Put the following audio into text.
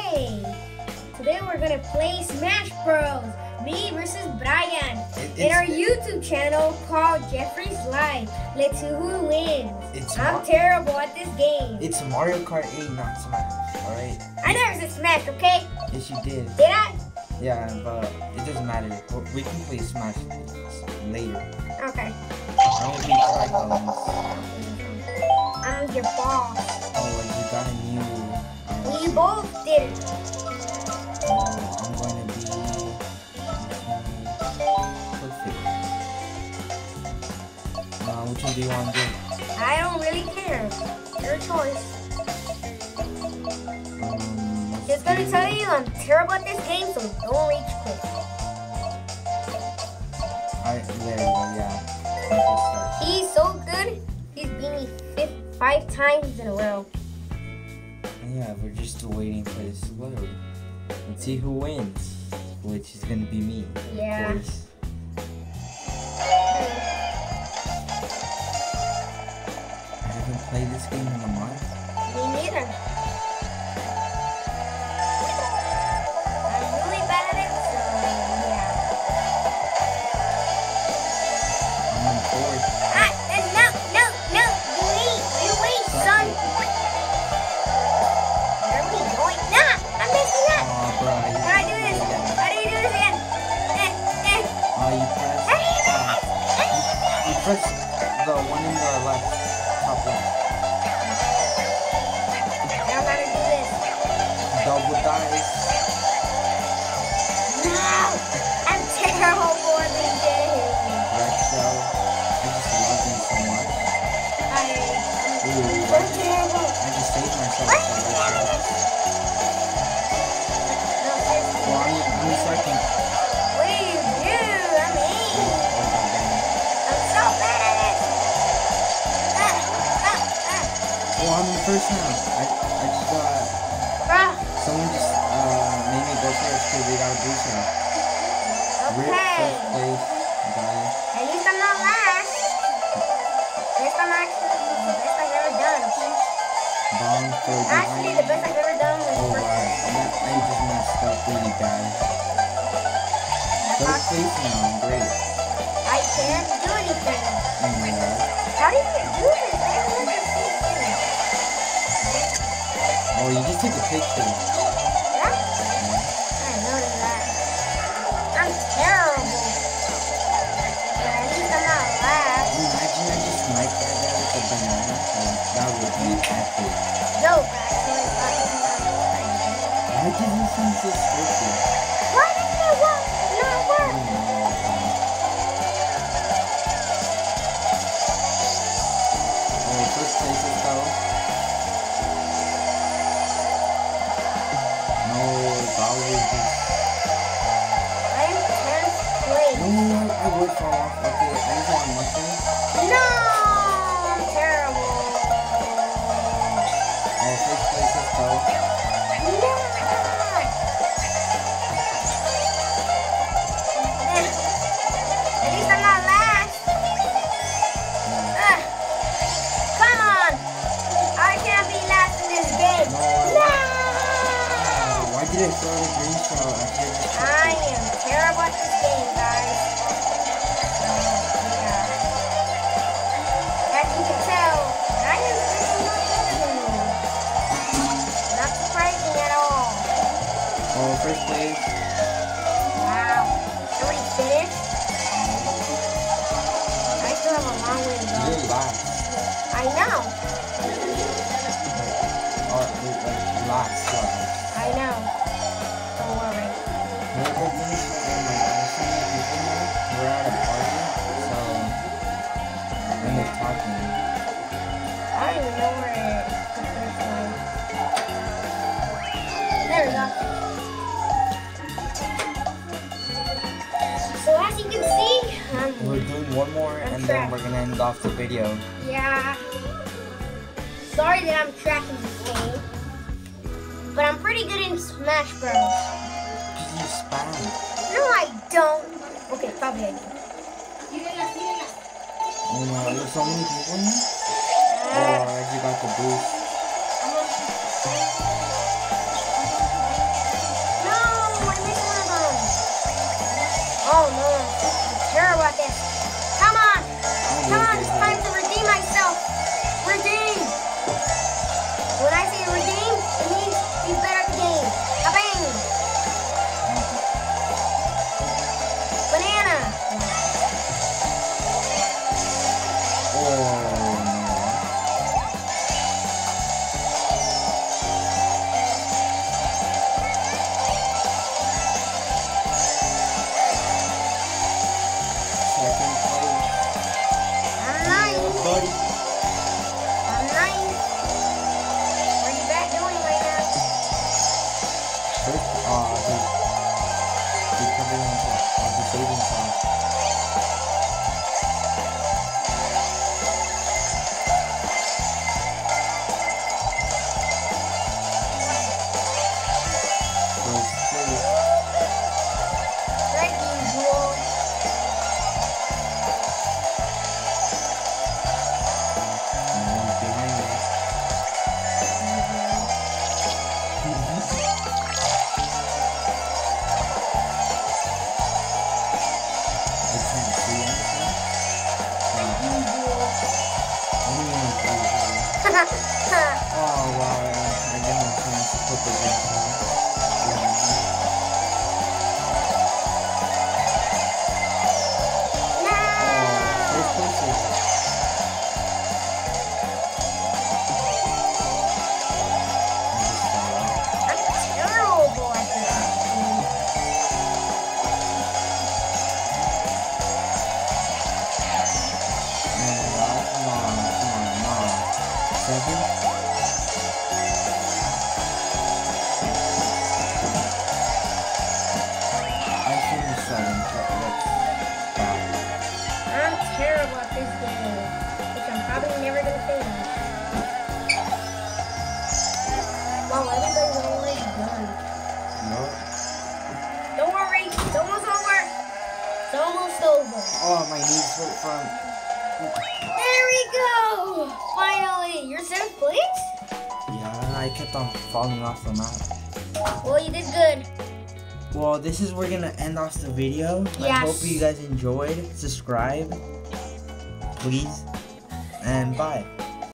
Okay, today we're gonna play Smash Bros. Me versus Bryan It- in our YouTube channel called Jeffrey's Life. Let's see who wins. It's I'm Mar- terrible at this game. It's Mario Kart 8, not Smash. Alright? I never said Smash, okay? Yes, you did. Did I? Yeah, but it doesn't matter. We- can play Smash later. Okay. I'm gonna be Dry Bones. I'm your boss. Oh, you got a new. We both did it. I'm going to be. Perfect. Uh, which one do you want to do? I don't really care. Your choice. Um, Just gonna tell you I'm terrible at this game, so don't reach quick. Alright, there yeah. Let's just start. He's so good. He's beat me five times in a row. Yeah, we're just waiting for this to load. Let's see who wins. Which is gonna be me. Yeah. Of course. I haven't played this game in a month. Me neither. Dice. No! I'm terrible this game. I just love them so much. I, Ooh, I'm I so just, terrible. I just saved myself What? for red shell. Well, I'm, I'm second. What do you do? I'm eight. I'm so bad at it. Ah, ah, ah. Well, I'm in first now. I, I just got, someone just uh, made me go first because they got a blue shell. Okay. first place, guy. At least I'm not last. I'm actually the best I've ever done. Bomb for the Actually, the best I've ever done was Oh, first I just messed up really bad. Third place now, great. I can't do anything. God. How do you do this? I. Oh, you just take a picture. Why did that work? Not Oh work? Oh, first place is. No. I'm 10th place. No, I would fall off. you can see, um, we're doing one more I'm and trapped. then we're gonna end off the video. Yeah. Sorry that I'm tracking this game, but I'm pretty good in Smash Bros. Do you spam? No, I don't. Okay, probably I do. Oh no, there's so many people in here. Oh, I got the boost. Oh no! அது இப்படி அது செய்வோம் sir almost over. Oh, my knees hurt from. There we go. Finally, you're seventh place. Yeah, I kept on falling off the map. Well, you did good. Well, this is we're gonna end off the video. I hope you guys enjoyed. Subscribe, please, and bye.